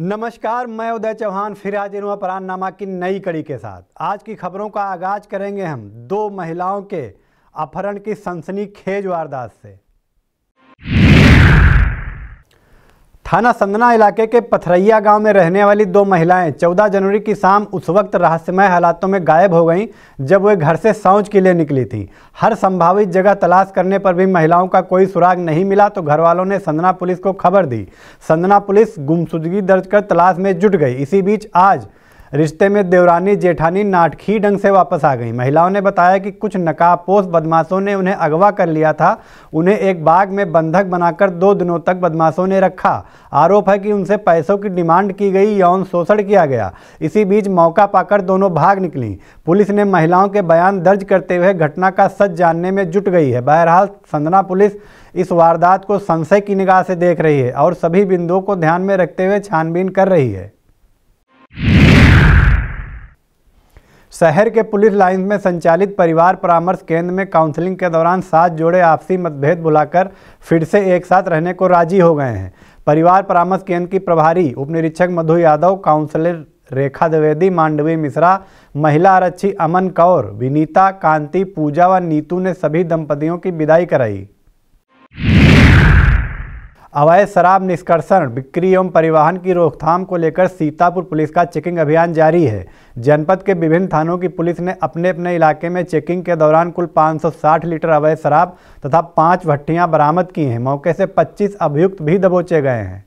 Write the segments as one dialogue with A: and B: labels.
A: नमस्कार, मैं उदय चौहान, फिर हाजिर हूँ अपराधनामा की नई कड़ी के साथ। आज की खबरों का आगाज़ करेंगे हम दो महिलाओं के अपहरण की सनसनी खेज वारदात से। थाना संदना इलाके के पथरैया गाँव में रहने वाली दो महिलाएँ 14 जनवरी की शाम उस वक्त रहस्यमय हालातों में गायब हो गईं जब वे घर से शौच के लिए निकली थीं। हर संभावित जगह तलाश करने पर भी महिलाओं का कोई सुराग नहीं मिला तो घर वालों ने संदना पुलिस को खबर दी। संदना पुलिस गुमसुदगी दर्ज कर तलाश में जुट गई। इसी बीच आज रिश्ते में देवरानी जेठानी नाटखी ढंग से वापस आ गई। महिलाओं ने बताया कि कुछ नकाबपोश बदमाशों ने उन्हें अगवा कर लिया था। उन्हें एक बाग में बंधक बनाकर दो दिनों तक बदमाशों ने रखा। आरोप है कि उनसे पैसों की डिमांड की गई, यौन शोषण किया गया। इसी बीच मौका पाकर दोनों भाग निकली। पुलिस ने महिलाओं के बयान दर्ज करते हुए घटना का सच जानने में जुट गई है। बहरहाल संदना पुलिस इस वारदात को संशय की निगाह से देख रही है और सभी बिंदुओं को ध्यान में रखते हुए छानबीन कर रही है। शहर के पुलिस लाइन में संचालित परिवार परामर्श केंद्र में काउंसलिंग के दौरान सात जोड़े आपसी मतभेद बुलाकर फिर से एक साथ रहने को राज़ी हो गए हैं। परिवार परामर्श केंद्र की प्रभारी उप निरीक्षक मधु यादव, काउंसलर रेखा द्विवेदी, मांडवी मिश्रा, महिला आरक्षी अमन कौर, विनीता कांति, पूजा व नीतू ने सभी दंपतियों की विदाई कराई। अवैध शराब निष्कर्षण, बिक्री एवं परिवहन की रोकथाम को लेकर सीतापुर पुलिस का चेकिंग अभियान जारी है। जनपद के विभिन्न थानों की पुलिस ने अपने अपने इलाके में चेकिंग के दौरान कुल 560 लीटर अवैध शराब तथा पाँच भट्टियाँ बरामद की हैं। मौके से 25 अभियुक्त भी दबोचे गए हैं।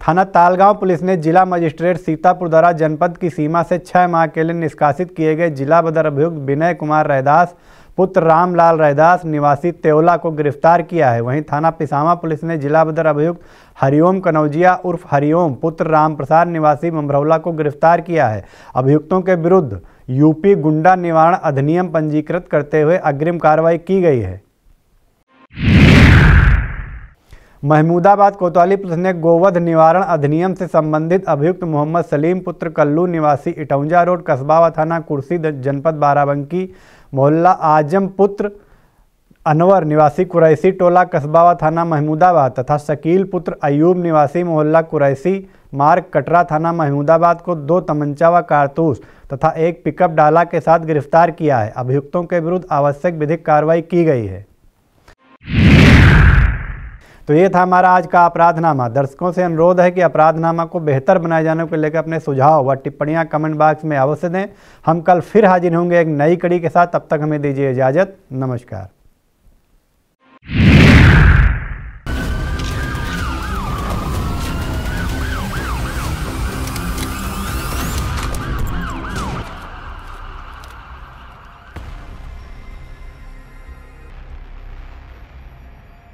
A: थाना तालगांव पुलिस ने जिला मजिस्ट्रेट सीतापुर द्वारा जनपद की सीमा से छह माह के लिए निष्कासित किए गए जिला बदर अभियुक्त विनय कुमार रैदास पुत्र रामलाल रैदास निवासी तेवला को गिरफ़्तार किया है। वहीं थाना पिसामा पुलिस ने जिला बदर अभियुक्त हरिओम कनौजिया उर्फ़ हरिओम, पुत्र राम प्रसाद निवासी ममरौला को गिरफ़्तार किया है। अभियुक्तों के विरुद्ध यूपी गुंडा निवारण अधिनियम पंजीकृत करते हुए अग्रिम कार्रवाई की गई है। महमूदाबाद कोतवाली पुलिस ने गोवध निवारण अधिनियम से संबंधित अभियुक्त मोहम्मद सलीम, पुत्र कल्लू निवासी इटौंजा रोड कस्बा थाना, कुर्सी, जनपद बाराबंकी मोहल्ला आज़म पुत्र अनवर निवासी कुरैसी टोला कस्बावा थाना महमूदाबाद तथा शकील पुत्र अयूब निवासी मोहल्ला कुरैसी मार्ग कटरा थाना महमूदाबाद को दो तमंचा व कारतूस तथा एक पिकअप डाला के साथ गिरफ़्तार किया है। अभियुक्तों के विरुद्ध आवश्यक विधिक कार्रवाई की गई है। तो ये था हमारा आज का अपराधनामा दर्शकों से अनुरोध है कि अपराधनामा को बेहतर बनाए जाने को लेकर अपने सुझाव व टिप्पणियाँ कमेंट बॉक्स में अवश्य दें। हम कल फिर हाजिर होंगे एक नई कड़ी के साथ। तब तक हमें दीजिए इजाज़त। नमस्कार।